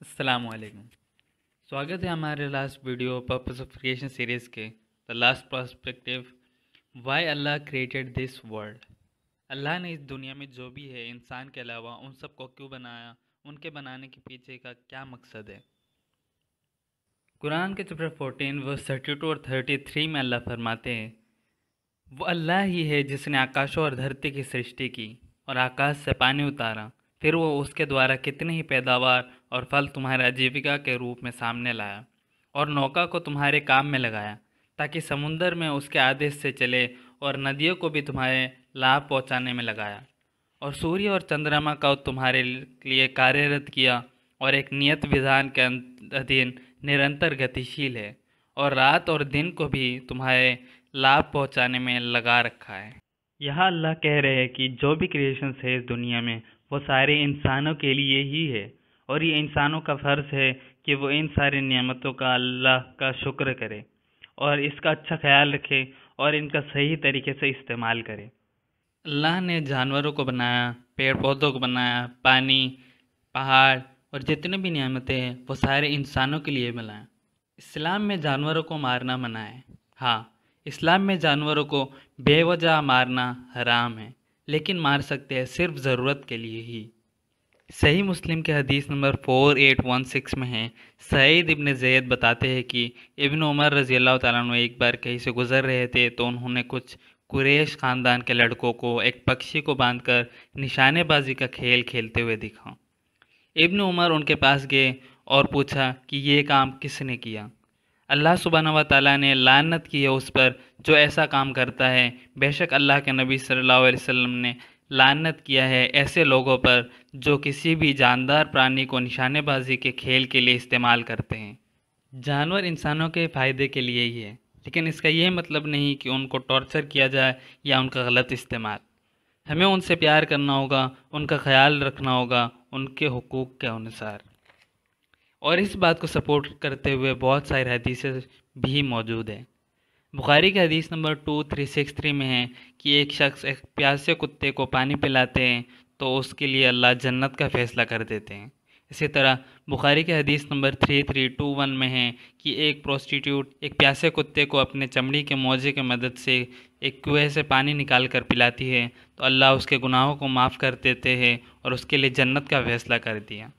असलकुम स्वागत है हमारे last video purpose of creation series के the last perspective why Allah created this world अल्लाह ने इस दुनिया में जो भी है, इंसान के अलावा उन सबको क्यों बनाया? उनके बनाने के पीछे का क्या मकसद है? कुरान के chapter fourteen verse thirty two और थर्टी थ्री में अल्लाह फरमाते हैं, वो अल्लाह ही है जिसने आकाशों और धरती की सृष्टि की और आकाश से पानी उतारा। फिर वो उसके द्वारा कितनी ही पैदावार और फल तुम्हारे आजीविका के रूप में सामने लाया और नौका को तुम्हारे काम में लगाया, ताकि समुंदर में उसके आदेश से चले और नदियों को भी तुम्हारे लाभ पहुँचाने में लगाया। और सूर्य और चंद्रमा का तुम्हारे लिए कार्यरत किया और एक नियत विधान के अधीन निरंतर गतिशील है और रात और दिन को भी तुम्हारे लाभ पहुँचाने में लगा रखा है। यहाँ अल्लाह कह रहे हैं कि जो भी क्रिएशंस है इस दुनिया में, वो सारे इंसानों के लिए ही है। और ये इंसानों का फ़र्ज़ है कि वो इन सारी नियामतों का अल्लाह का शुक्र करे और इसका अच्छा ख्याल रखे और इनका सही तरीके से इस्तेमाल करे। अल्लाह ने जानवरों को बनाया पेड़ पौधों को बनाया, पानी, पहाड़ और जितने भी नियामतें हैं, वो सारे इंसानों के लिए बनाए इस्लाम में जानवरों को मारना मना है। हाँ इस्लाम में जानवरों को बेवजह मारना हराम है, लेकिन मार सकते हैं सिर्फ़ ज़रूरत के लिए ही। सही मुस्लिम के हदीस number four eight one six में है। सईद इबन जैद बताते हैं कि इब्न उमर रज़ी अल्लाह तु एक बार कहीं से गुज़र रहे थे तो उन्होंने कुछ कुरेश ख़ानदान के लड़कों को एक पक्षी को बांधकर निशानेबाजी का खेल खेलते हुए दिखा। इब्न उमर उनके पास गए और पूछा कि ये काम किसने किया? अल्लाह सुबहान व ताली ने लानत की है उस पर, जो ऐसा काम करता है, बेशक अल्लाह के नबी सल्लल्लाहु अलैहि वसल्लम ने लानत किया है ऐसे लोगों पर जो किसी भी जानदार प्राणी को निशानेबाजी के खेल के लिए इस्तेमाल करते हैं। जानवर इंसानों के फ़ायदे के लिए ही है, लेकिन इसका यह मतलब नहीं कि उनको टॉर्चर किया जाए या उनका गलत इस्तेमाल। हमें उनसे प्यार करना होगा, उनका ख्याल रखना होगा, उनके हकूक़ के अनुसार। और इस बात को सपोर्ट करते हुए बहुत सारी हदीसें भी मौजूद हैं। बुखारी के हदीस number two, three, six, three में है कि एक शख्स एक प्यासे कुत्ते को पानी पिलाते हैं तो उसके लिए अल्लाह जन्नत का फ़ैसला कर देते हैं। इसी तरह बुखारी के हदीस number three three, two, one में है कि एक प्रोस्टिट्यूट एक प्यासे कुत्ते को अपने चमड़ी के मोजे की मदद से एक कुएँ से पानी निकाल कर पिलाती है तो अल्लाह उसके गुनाहों को माफ़ कर देते हैं और उसके लिए जन्नत का फ़ैसला कर दिया।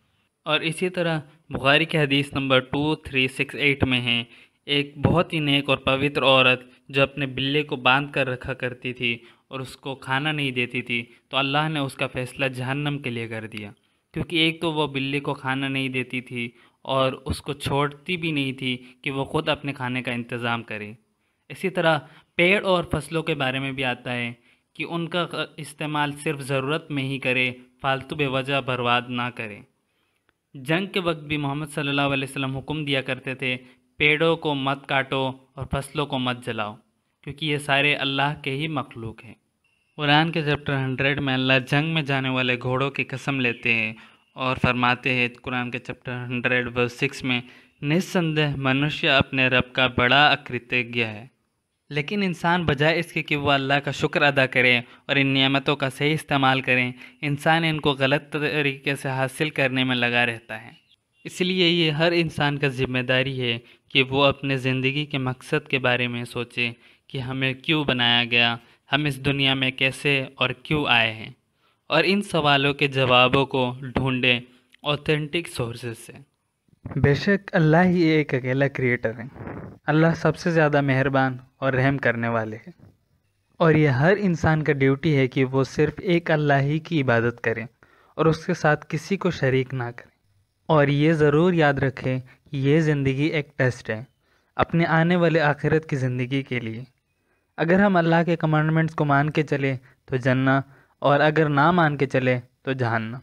और इसी तरह बुखारी के हदीस number two, three, six, eight में है एक बहुत ही नेक और पवित्र औरत जो अपने बिल्ले को बाँध कर रखा करती थी और उसको खाना नहीं देती थी तो अल्लाह ने उसका फ़ैसला जहन्नम के लिए कर दिया। क्योंकि एक तो वह बिल्ली को खाना नहीं देती थी और उसको छोड़ती भी नहीं थी कि वो ख़ुद अपने खाने का इंतज़ाम करे। इसी तरह पेड़ और फ़सलों के बारे में भी आता है कि उनका इस्तेमाल सिर्फ़ ज़रूरत में ही करे, फालतू बेवजह बर्बाद ना करें। जंग के वक्त भी मोहम्मद सल्लल्लाहु अलैहि वसल्लम हुक्म दिया करते थे पेड़ों को मत काटो और फ़सलों को मत जलाओ, क्योंकि ये सारे अल्लाह के ही मखलूक हैं। कुरान के चैप्टर हंड्रेड में अल्लाह जंग में जाने वाले घोड़ों की कसम लेते हैं और फरमाते हैं, कुरान के चैप्टर हंड्रेड वर्स सिक्स में, निस्संदेह मनुष्य अपने रब का बड़ा अकृतज्ञ है। लेकिन इंसान बजाय इसके कि वह अल्लाह का शुक्र अदा करें और इन नियमतों का सही इस्तेमाल करें, इंसान इनको गलत तरीके से हासिल करने में लगा रहता है। इसलिए ये हर इंसान का ज़िम्मेदारी है कि वो अपने ज़िंदगी के मकसद के बारे में सोचें कि हमें क्यों बनाया गया, हम इस दुनिया में कैसे और क्यों आए हैं। और इन सवालों के जवाबों को ढूंढें ऑथेंटिक सोर्सेज से। बेशक अल्लाह ही एक अकेला क्रिएटर है। अल्लाह सबसे ज़्यादा मेहरबान और रहम करने वाले हैं। और यह हर इंसान का ड्यूटी है कि वो सिर्फ़ एक अल्लाह ही की इबादत करें और उसके साथ किसी को शरीक ना करें। और ये ज़रूर याद रखें ये ज़िंदगी एक टेस्ट है, अपने आने वाले आखिरत की ज़िंदगी के लिए। अगर हम अल्लाह के कमांडमेंट्स को मान के चले तो जन्ना और अगर ना मान के चले तो जहन्ना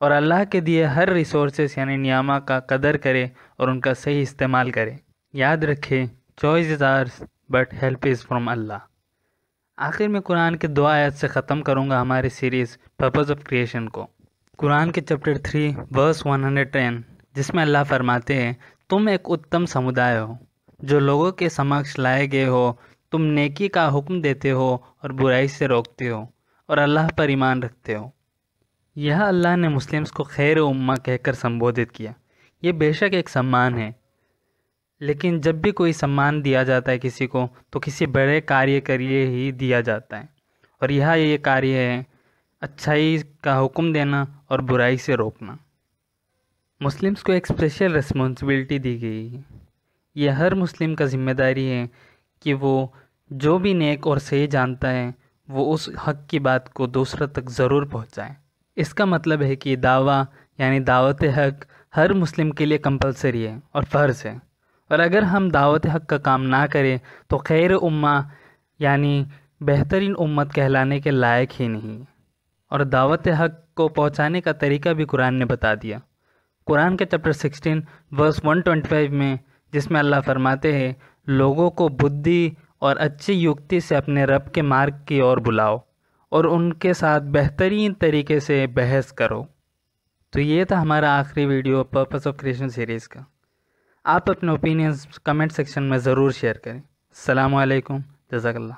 और अल्लाह के दिए हर रिसोर्सेस यानी नियामा का कदर करें, और उनका सही इस्तेमाल करें। याद रखें choice is ours but help is from अल्लाह आखिर में कुरान के दो आयत से ख़त्म करूँगा हमारी सीरीज़ पर्पज़ ऑफ़ क्रिएशन को। कुरान के chapter three verse one hundred ten जिसमें अल्लाह फरमाते हैं, तुम एक उत्तम समुदाय हो, जो लोगों के समक्ष लाए गए हो, तुम नेकी का हुक्म देते हो और बुराई से रोकते हो और अल्लाह पर ईमान रखते हो। यह अल्लाह ने मुस्लिम्स को खैर उम्मा कहकर संबोधित किया। ये बेशक एक सम्मान है, लेकिन जब भी कोई सम्मान दिया जाता है किसी को तो किसी बड़े कार्य के लिए ही दिया जाता है। और यह ये कार्य है, अच्छाई का हुक्म देना और बुराई से रोकना। मुस्लिम्स को एक स्पेशल रिस्पॉन्सिबिलिटी दी गई। है यह हर मुस्लिम का ज़िम्मेदारी है कि वो जो भी नेक और सही जानता है, वो उस हक की बात को दूसरों तक ज़रूर पहुँचाएँ। इसका मतलब है कि दावा, यानी दावत हक, हर मुस्लिम के लिए कंपलसरी है और फ़र्ज़ है। और अगर हम दावत हक का काम ना करें तो खैर उम्मा, यानी बेहतरीन उम्मत कहलाने के लायक ही नहीं। और दावत हक को पहुँचाने का तरीका भी कुरान ने बता दिया। कुरान के चैप्टर 16 वर्स 125 में, जिसमें अल्लाह फरमाते हैं, लोगों को बुद्धि और अच्छी युक्ति से अपने रब के मार्ग की ओर बुलाओ और उनके साथ बेहतरीन तरीके से बहस करो। तो ये था हमारा आखिरी video purpose of creation series का। आप अपने ओपिनियंस कमेंट सेक्शन में ज़रूर शेयर करें। अलैक्म जजाकल्ला